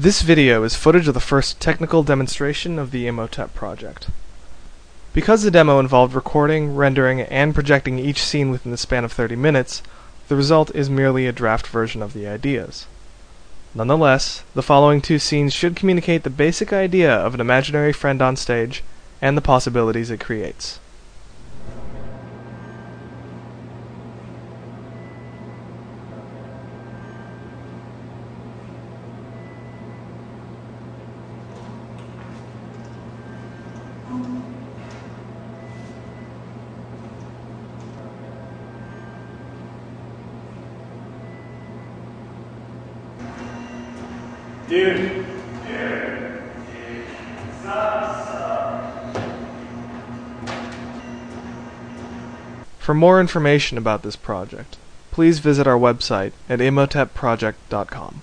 This video is footage of the first technical demonstration of the Imhotep project. Because the demo involved recording, rendering, and projecting each scene within the span of 30 minutes, the result is merely a draft version of the ideas. Nonetheless, the following two scenes should communicate the basic idea of an imaginary friend on stage and the possibilities it creates. Dude. For more information about this project, please visit our website at imhotepproject.com.